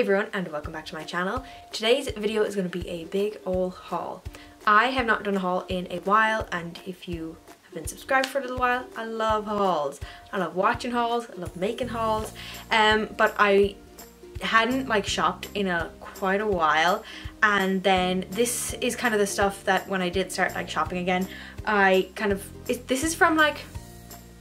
Hey everyone and welcome back to my channel. Today's video is going to be a big old haul. I have not done a haul in a while and if you have been subscribed for a little while, I love hauls. I love watching hauls, I love making hauls, um, but I hadn't like shopped in a quite a while and then this is kind of the stuff that when I did start like shopping again, I kind of, it, this is from like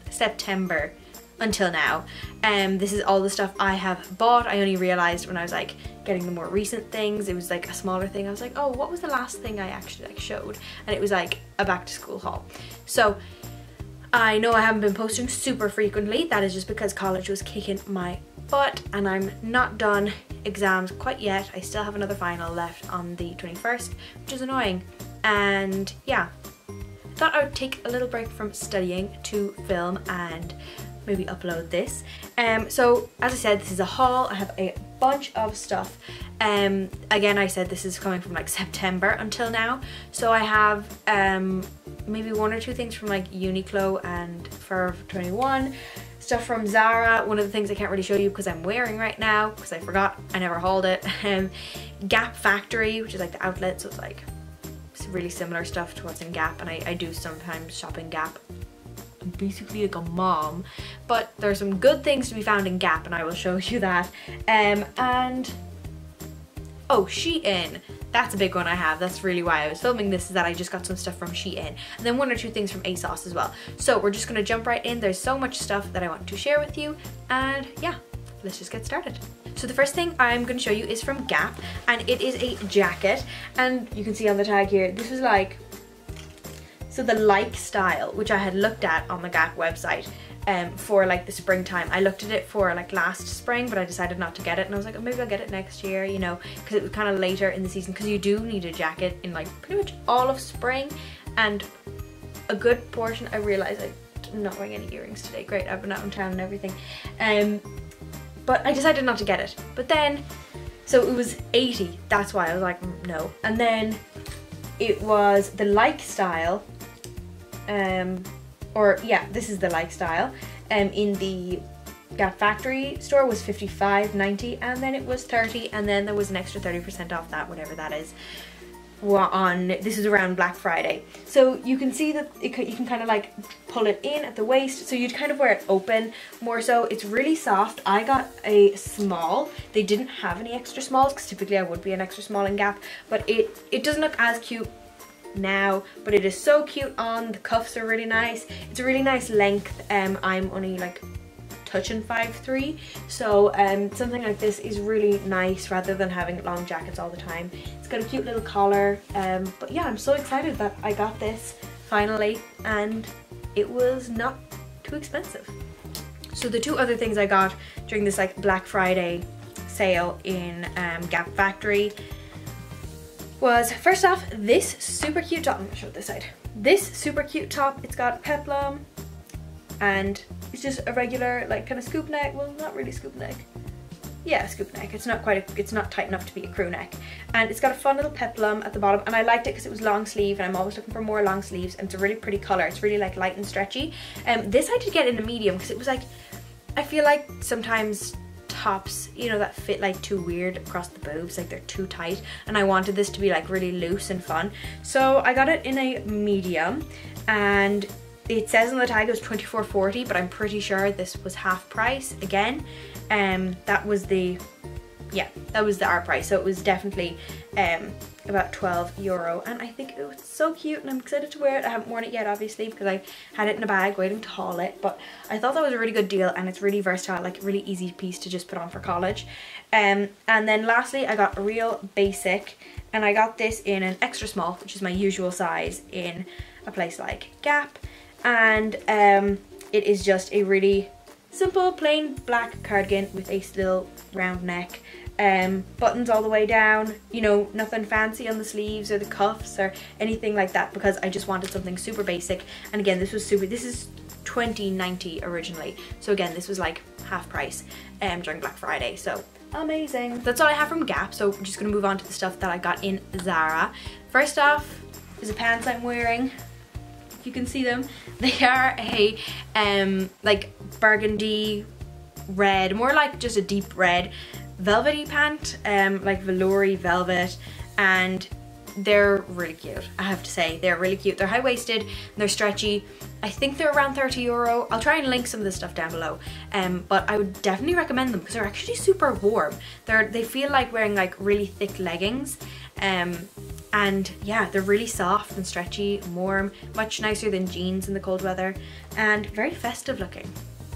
September until now. Um, this is all the stuff I have bought. I only realized when I was like getting the more recent things, it was like a smaller thing. I was like, oh, what was the last thing I actually like showed? And it was like a back to school haul. So I know I haven't been posting super frequently. That is just because college was kicking my butt and I'm not done exams quite yet. I still have another final left on the 21st, which is annoying. And yeah, thought I would take a little break from studying to film and maybe upload this. Um, so as I said, this is a haul. I have a bunch of stuff. Um, again, I said this is coming from like September until now. So I have um, maybe one or two things from like Uniqlo and Forever 21 stuff from Zara. One of the things I can't really show you because I'm wearing right now because I forgot I never hauled it. Um, Gap Factory, which is like the outlet, so it's like it's really similar stuff to what's in Gap and I, I do sometimes shop in Gap basically like a mom but there's some good things to be found in Gap and I will show you that. Um and oh Shein. That's a big one I have. That's really why I was filming this is that I just got some stuff from Shein. And then one or two things from ASOS as well. So we're just gonna jump right in. There's so much stuff that I want to share with you. And yeah let's just get started. So the first thing I'm going to show you is from Gap and it is a jacket. And you can see on the tag here this is like so the like style, which I had looked at on the Gap website um, for like the springtime. I looked at it for like last spring, but I decided not to get it. And I was like, oh, maybe I'll get it next year, you know, because it was kind of later in the season. Because you do need a jacket in like pretty much all of spring. And a good portion, I realized I'm not wearing any earrings today. Great, I've been out in town and everything. Um, but I decided not to get it. But then, so it was 80. That's why I was like, mm, no. And then it was the like style um, or yeah, this is the like style, um, in the Gap Factory store was 55.90 and then it was 30 and then there was an extra 30% off that, whatever that is on this is around Black Friday. So you can see that it, you can kind of like pull it in at the waist so you'd kind of wear it open more so. It's really soft. I got a small. They didn't have any extra smalls because typically I would be an extra small in Gap but it it doesn't look as cute now but it is so cute on the cuffs are really nice. It's a really nice length um i'm only like touching 5'3 so um something like this is really nice rather than having long jackets all the time. It's got a cute little collar um but yeah i'm so excited that i got this finally and it was not too expensive. So the two other things i got during this like black friday sale in um, gap factory was first off this super cute top. I'm gonna show this side. This super cute top. It's got peplum and it's just a regular like kind of scoop neck. Well, not really scoop neck. Yeah, scoop neck. It's not quite, a, it's not tight enough to be a crew neck. And it's got a fun little peplum at the bottom and I liked it because it was long sleeve and I'm always looking for more long sleeves and it's a really pretty color. It's really like light and stretchy. Um, this I did get in a medium because it was like, I feel like sometimes tops, you know, that fit like too weird across the boobs, like they're too tight. And I wanted this to be like really loose and fun. So I got it in a medium and it says on the tag it was 24.40, but I'm pretty sure this was half price again. Um, that was the, yeah, that was the our price. So it was definitely um, about 12 euro and I think it was so cute and I'm excited to wear it. I haven't worn it yet obviously because I had it in a bag waiting to haul it but I thought that was a really good deal and it's really versatile like really easy piece to just put on for college. Um, and then lastly I got a real basic and I got this in an extra small which is my usual size in a place like Gap and um, it is just a really simple plain black cardigan with a little round neck um, buttons all the way down, you know, nothing fancy on the sleeves or the cuffs or anything like that because I just wanted something super basic. And again, this was super, this is 2090 originally. So again, this was like half price um, during Black Friday. So amazing. That's all I have from Gap. So I'm just gonna move on to the stuff that I got in Zara. First off is the pants I'm wearing. If you can see them, they are a um, like burgundy red, more like just a deep red velvety pant, um, like veloury velvet, and they're really cute, I have to say. They're really cute. They're high-waisted, they're stretchy. I think they're around 30 euro. I'll try and link some of this stuff down below. Um, but I would definitely recommend them because they're actually super warm. They're They feel like wearing like really thick leggings. Um, and yeah, they're really soft and stretchy and warm, much nicer than jeans in the cold weather and very festive looking.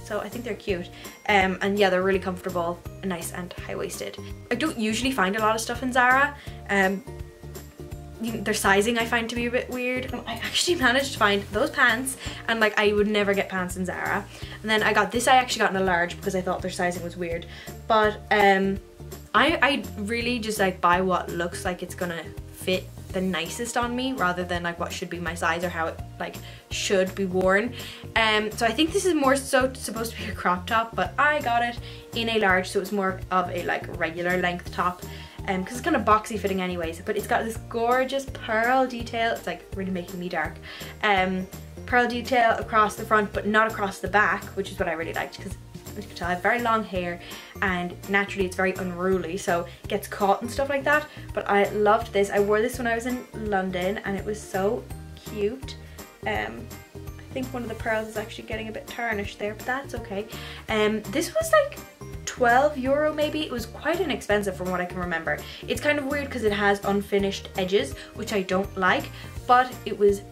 So I think they're cute. Um, and yeah, they're really comfortable, nice and high-waisted. I don't usually find a lot of stuff in Zara. Um, their sizing I find to be a bit weird. I actually managed to find those pants and like I would never get pants in Zara. And then I got this I actually got in a large because I thought their sizing was weird. But um, I, I really just like buy what looks like it's gonna fit the nicest on me rather than like what should be my size or how it like should be worn. Um so i think this is more so supposed to be a crop top but i got it in a large so it's more of a like regular length top um because it's kind of boxy fitting anyways but it's got this gorgeous pearl detail. It's like really making me dark. Um pearl detail across the front but not across the back which is what i really liked because as you can tell, I have very long hair and naturally it's very unruly so it gets caught and stuff like that but I loved this. I wore this when I was in London and it was so cute. Um, I think one of the pearls is actually getting a bit tarnished there but that's okay. Um, this was like 12 euro maybe it was quite inexpensive from what I can remember it's kind of weird because it has unfinished edges which I don't like but it was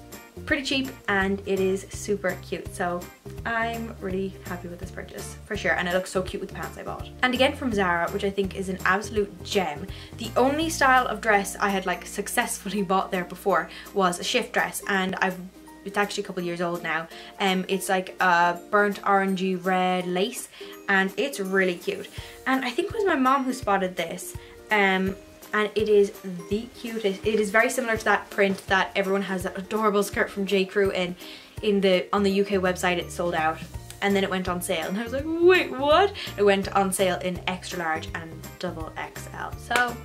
pretty cheap and it is super cute so I'm really happy with this purchase for sure and it looks so cute with the pants I bought. And again from Zara which I think is an absolute gem. The only style of dress I had like successfully bought there before was a shift dress and I've it's actually a couple years old now. Um, it's like a burnt orangey red lace and it's really cute. And I think it was my mom who spotted this um, and it is the cutest. It is very similar to that print that everyone has that adorable skirt from J. Crew in. In the on the UK website it sold out and then it went on sale. And I was like wait what? It went on sale in extra large and double XL so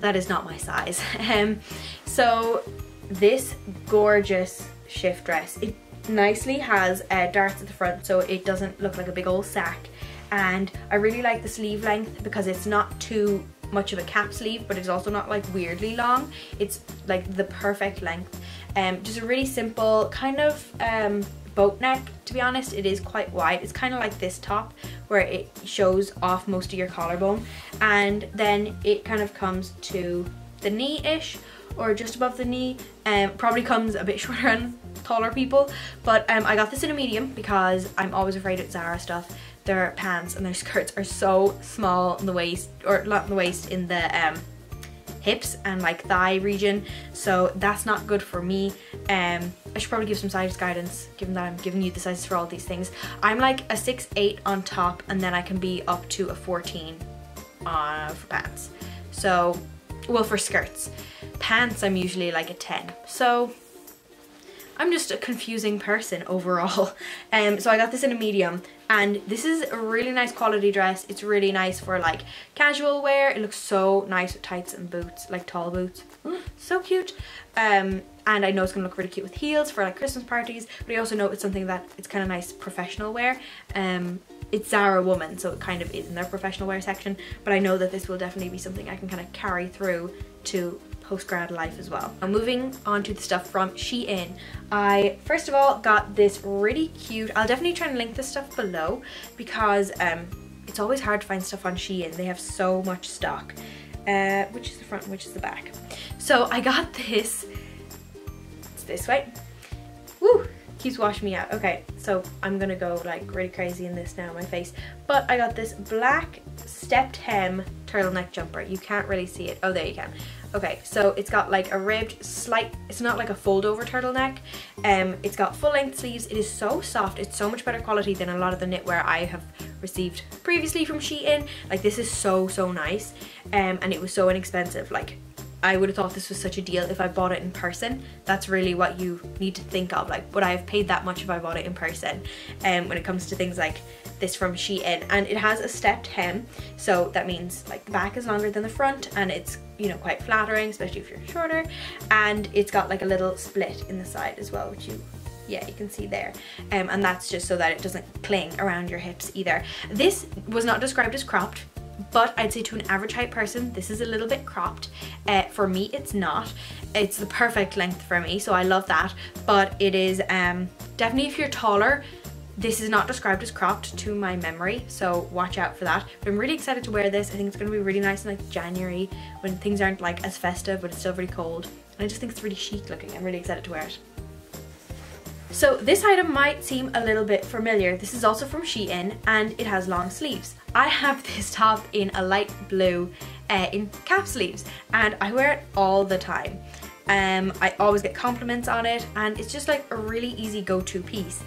that is not my size. Um, so this gorgeous shift dress it nicely has uh, darts at the front so it doesn't look like a big old sack. And I really like the sleeve length because it's not too much of a cap sleeve but it's also not like weirdly long. It's like the perfect length um just a really simple kind of um boat neck to be honest. It is quite wide. It's kind of like this top where it shows off most of your collarbone. And then it kind of comes to the knee-ish or just above the knee. And um, probably comes a bit shorter on taller people. But um, I got this in a medium because I'm always afraid of Zara stuff. Their pants and their skirts are so small in the waist or not in the waist in the um, hips and like thigh region. So that's not good for me. Um i should probably give some size guidance given that i'm giving you the sizes for all these things. I'm like a six eight on top and then i can be up to a 14 uh, for pants. So well for skirts. Pants i'm usually like a 10 so I'm just a confusing person overall. Um, so I got this in a medium and this is a really nice quality dress. It's really nice for like casual wear. It looks so nice with tights and boots, like tall boots. Mm, so cute. Um, and I know it's gonna look really cute with heels for like Christmas parties, but I also know it's something that it's kind of nice professional wear. Um, it's Zara Woman, so it kind of is in their professional wear section, but I know that this will definitely be something I can kind of carry through to post-grad life as well. Now moving on to the stuff from Shein. I first of all got this really cute, I'll definitely try and link this stuff below because um, it's always hard to find stuff on Shein. They have so much stock. Uh, which is the front which is the back. So I got this, it's this way. Woo! keeps washing me out. Okay, so I'm gonna go like really crazy in this now, my face. But I got this black stepped hem turtleneck jumper. You can't really see it. Oh, there you can. Okay, so it's got like a ribbed slight, it's not like a fold over turtleneck. Um, it's got full length sleeves. It is so soft. It's so much better quality than a lot of the knitwear I have received previously from Shein. Like this is so, so nice. Um, and it was so inexpensive. Like I would have thought this was such a deal if I bought it in person. That's really what you need to think of. Like, would I have paid that much if I bought it in person? Um, when it comes to things like this from Shein. And it has a stepped hem. So that means like the back is longer than the front and it's, you know, quite flattering, especially if you're shorter. And it's got like a little split in the side as well, which you yeah you can see there um, and that's just so that it doesn't cling around your hips either this was not described as cropped but I'd say to an average height person, this is a little bit cropped. Uh, for me, it's not. It's the perfect length for me, so I love that. But it is um, definitely if you're taller, this is not described as cropped to my memory, so watch out for that. But I'm really excited to wear this. I think it's going to be really nice in like January when things aren't like as festive, but it's still really cold. And I just think it's really chic looking. I'm really excited to wear it. So this item might seem a little bit familiar. This is also from Shein and it has long sleeves. I have this top in a light blue uh, in cap sleeves and I wear it all the time. Um, I always get compliments on it and it's just like a really easy go-to piece.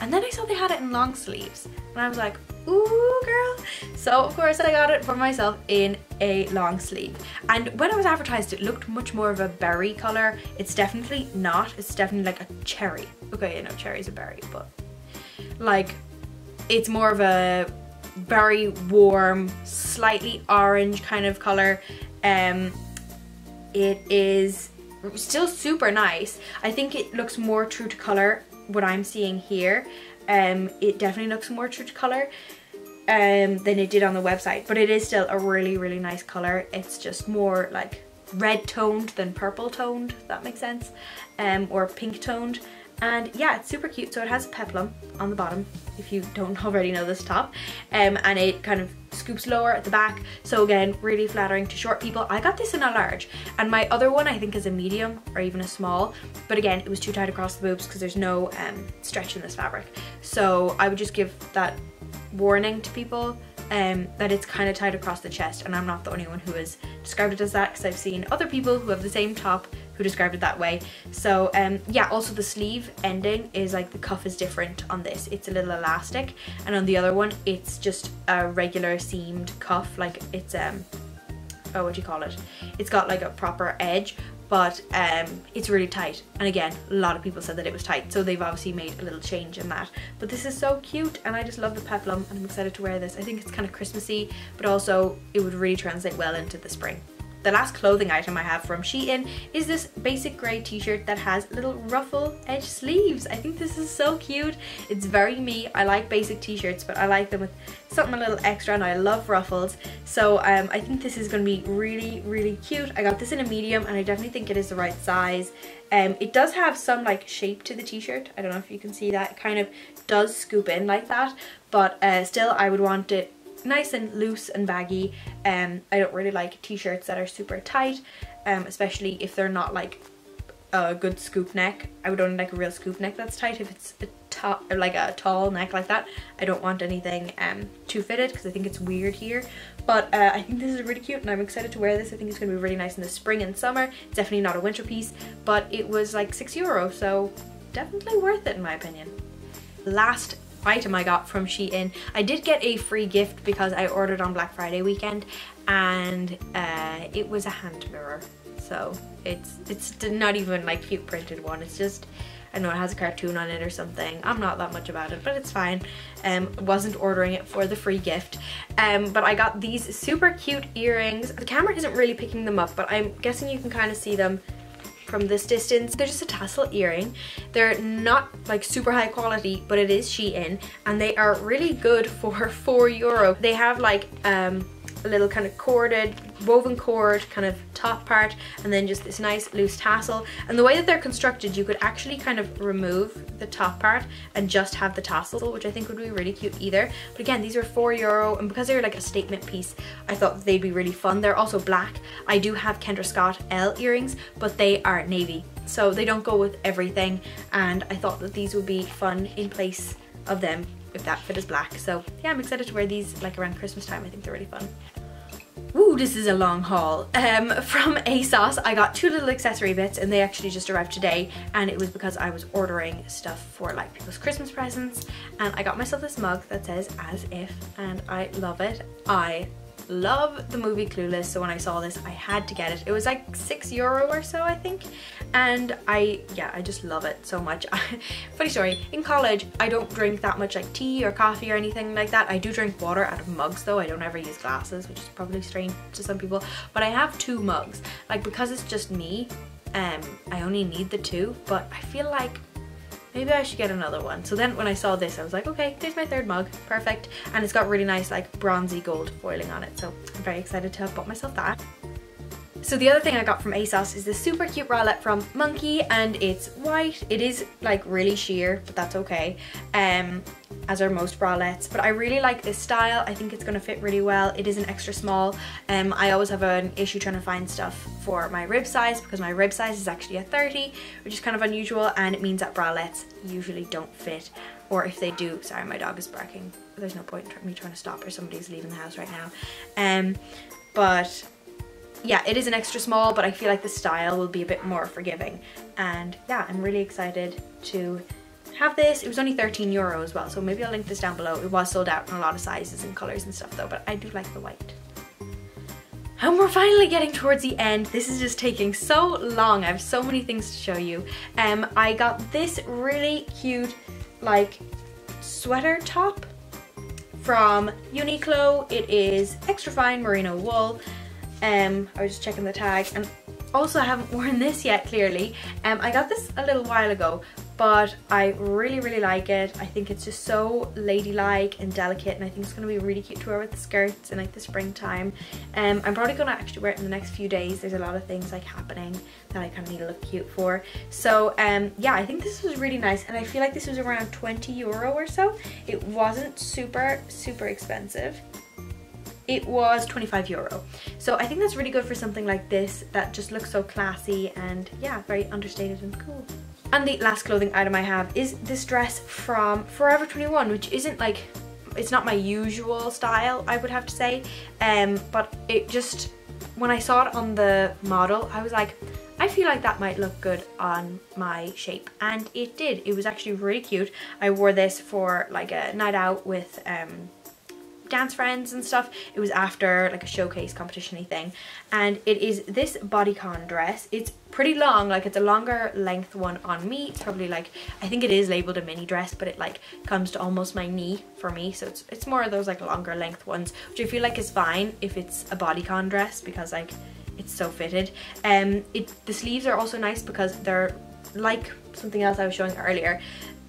And then I saw they had it in long sleeves and I was like, ooh girl. So of course I got it for myself in a long sleeve. And when it was advertised, it looked much more of a berry color. It's definitely not, it's definitely like a cherry. Okay, you know, cherry's a berry, but like it's more of a very warm, slightly orange kind of color. Um, it is still super nice. I think it looks more true to color what I'm seeing here. Um, it definitely looks more true to color um, than it did on the website, but it is still a really, really nice color. It's just more like red toned than purple toned, that makes sense, um, or pink toned. And yeah, it's super cute. So it has peplum on the bottom, if you don't already know this top. Um, and it kind of scoops lower at the back. So again, really flattering to short people. I got this in a large. And my other one I think is a medium or even a small. But again, it was too tight across the boobs because there's no um, stretch in this fabric. So I would just give that warning to people um, that it's kind of tied across the chest and I'm not the only one who has described it as that because I've seen other people who have the same top who described it that way. So um, yeah, also the sleeve ending is like the cuff is different on this. It's a little elastic and on the other one it's just a regular seamed cuff like it's um oh what do you call it? It's got like a proper edge but um, it's really tight. And again a lot of people said that it was tight so they've obviously made a little change in that. But this is so cute and I just love the peplum and I'm excited to wear this. I think it's kind of Christmassy but also it would really translate well into the spring the last clothing item I have from Shein is this basic grey t-shirt that has little ruffle edge sleeves. I think this is so cute. It's very me. I like basic t-shirts but I like them with something a little extra and I love ruffles. So um, I think this is going to be really, really cute. I got this in a medium and I definitely think it is the right size. Um, it does have some like shape to the t-shirt. I don't know if you can see that. It kind of does scoop in like that but uh, still I would want it nice and loose and baggy. Um, I don't really like t-shirts that are super tight, um, especially if they're not like a good scoop neck. I would only like a real scoop neck that's tight. If it's a top, like a tall neck like that, I don't want anything um, too fitted because I think it's weird here. But uh, I think this is really cute and I'm excited to wear this. I think it's going to be really nice in the spring and summer. It's definitely not a winter piece, but it was like six euro, so definitely worth it in my opinion. Last item I got from Shein. I did get a free gift because I ordered on Black Friday weekend and uh, it was a hand mirror. So it's it's not even like cute printed one. It's just I know it has a cartoon on it or something. I'm not that much about it, but it's fine. Um, wasn't ordering it for the free gift. Um, but I got these super cute earrings. The camera isn't really picking them up, but I'm guessing you can kind of see them from this distance. They're just a tassel earring. They're not like super high quality, but it is Shein and they are really good for four euro. They have like um, a little kind of corded, woven cord kind of top part and then just this nice loose tassel. And the way that they're constructed, you could actually kind of remove the top part and just have the tassel, which I think would be really cute either. But again, these are four euro and because they're like a statement piece, I thought they'd be really fun. They're also black. I do have Kendra Scott Elle earrings, but they are navy. So they don't go with everything. And I thought that these would be fun in place of them if that fit is black. So yeah, I'm excited to wear these like around Christmas time. I think they're really fun. Ooh, this is a long haul. Um, from ASOS, I got two little accessory bits and they actually just arrived today and it was because I was ordering stuff for like people's Christmas presents and I got myself this mug that says as if and I love it. I love the movie Clueless so when I saw this I had to get it. It was like six euro or so I think and I yeah I just love it so much. Funny story in college I don't drink that much like tea or coffee or anything like that. I do drink water out of mugs though I don't ever use glasses which is probably strange to some people but I have two mugs like because it's just me um I only need the two but I feel like maybe I should get another one. So then when I saw this, I was like, okay, there's my third mug, perfect. And it's got really nice like bronzy gold foiling on it. So I'm very excited to have bought myself that. So the other thing I got from ASOS is this super cute bralette from Monki and it's white. It is like really sheer, but that's okay. Um, as are most bralettes. But I really like this style. I think it's going to fit really well. It is an extra small. Um, I always have an issue trying to find stuff for my rib size because my rib size is actually a 30 which is kind of unusual and it means that bralettes usually don't fit. Or if they do sorry my dog is barking. There's no point in me trying to stop her. Somebody's leaving the house right now. Um, but yeah, it is an extra small, but I feel like the style will be a bit more forgiving. And yeah, I'm really excited to have this. It was only 13 euro as well, so maybe I'll link this down below. It was sold out in a lot of sizes and colors and stuff though, but I do like the white. And we're finally getting towards the end. This is just taking so long. I have so many things to show you. Um, I got this really cute, like, sweater top from Uniqlo. It is extra fine merino wool. Um, I was just checking the tag and also I haven't worn this yet clearly. Um, I got this a little while ago but I really really like it. I think it's just so ladylike and delicate and I think it's going to be really cute to wear with the skirts in like the springtime. Um, I'm probably going to actually wear it in the next few days. There's a lot of things like happening that I kind of need to look cute for. So um, yeah, I think this was really nice and I feel like this was around 20 euro or so. It wasn't super super expensive it was 25 euro. So I think that's really good for something like this that just looks so classy and yeah, very understated and cool. And the last clothing item I have is this dress from Forever 21, which isn't like, it's not my usual style, I would have to say. Um, but it just, when I saw it on the model, I was like, I feel like that might look good on my shape and it did. It was actually really cute. I wore this for like a night out with um, dance friends and stuff. It was after like a showcase competition thing. And it is this bodycon dress. It's pretty long, like it's a longer length one on me. It's probably like, I think it is labeled a mini dress, but it like comes to almost my knee for me. So it's, it's more of those like longer length ones, which I feel like is fine if it's a bodycon dress because like it's so fitted. Um, it The sleeves are also nice because they're like something else I was showing earlier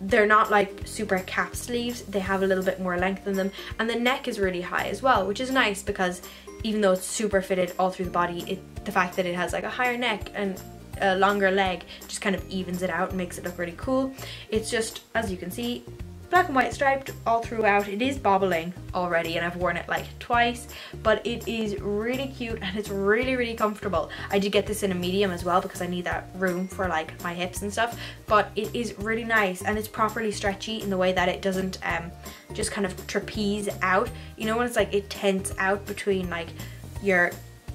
they're not like super cap sleeves they have a little bit more length in them. And the neck is really high as well which is nice because even though it's super fitted all through the body it the fact that it has like a higher neck and a longer leg just kind of evens it out and makes it look really cool. It's just as you can see black and white striped all throughout. It is bobbling already and I've worn it like twice, but it is really cute and it's really, really comfortable. I did get this in a medium as well because I need that room for like my hips and stuff, but it is really nice and it's properly stretchy in the way that it doesn't um, just kind of trapeze out. You know when it's like it tents out between like your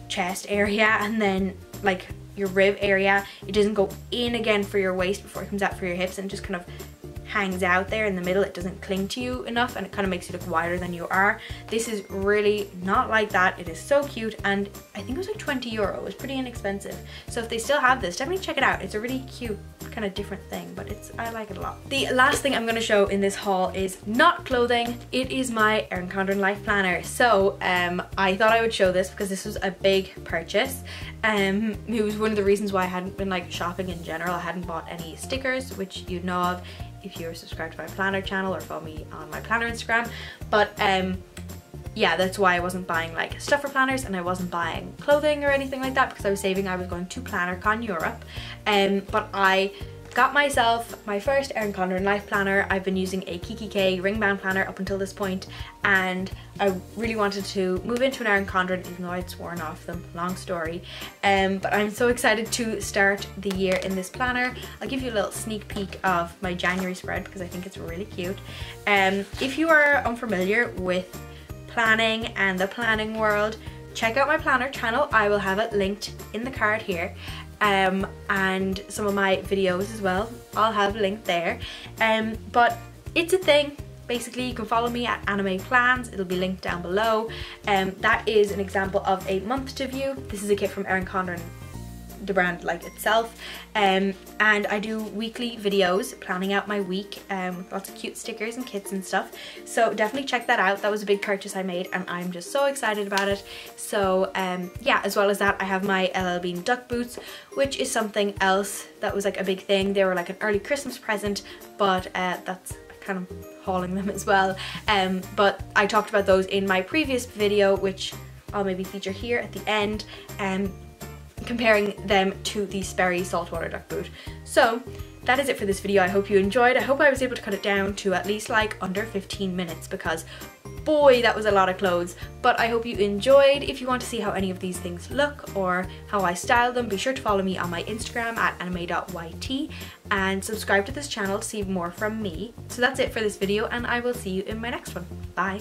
chest area and then like your rib area. It doesn't go in again for your waist before it comes out for your hips and just kind of hangs out there in the middle. It doesn't cling to you enough and it kind of makes you look wider than you are. This is really not like that. It is so cute and I think it was like 20 euro. It was pretty inexpensive. So if they still have this, definitely check it out. It's a really cute kind of different thing, but it's I like it a lot. The last thing I'm going to show in this haul is not clothing. It is my Erin Condren Life Planner. So um, I thought I would show this because this was a big purchase. Um, it was one of the reasons why I hadn't been like shopping in general. I hadn't bought any stickers, which you'd know of if you're subscribed to my planner channel or follow me on my planner Instagram. But um, yeah, that's why I wasn't buying like stuff for planners and I wasn't buying clothing or anything like that because I was saving I was going to PlannerCon Europe. Um, but I got myself my first Erin Condren Life Planner. I've been using a kikki.K ring band planner up until this point and I really wanted to move into an Erin Condren even though I'd sworn off them, long story. Um, but I'm so excited to start the year in this planner. I'll give you a little sneak peek of my January spread because I think it's really cute. Um, if you are unfamiliar with planning and the planning world, check out my planner channel. I will have it linked in the card here um, and some of my videos as well. I'll have linked there. Um, but it's a thing. Basically, you can follow me at AnnaMae Plans. It'll be linked down below. Um, that is an example of a month to view. This is a kit from Erin Condren the brand like itself. Um, and I do weekly videos planning out my week um, lots of cute stickers and kits and stuff. So definitely check that out. That was a big purchase I made and I'm just so excited about it. So um, yeah as well as that I have my LL Bean duck boots which is something else that was like a big thing. They were like an early Christmas present but uh, that's kind of hauling them as well. Um, but I talked about those in my previous video which I'll maybe feature here at the end. Um, comparing them to the Sperry saltwater duck boot. So that is it for this video. I hope you enjoyed. I hope I was able to cut it down to at least like under 15 minutes because boy that was a lot of clothes but I hope you enjoyed if you want to see how any of these things look or how I style them be sure to follow me on my Instagram at annamae.yt and subscribe to this channel to see more from me so that's it for this video and I will see you in my next one bye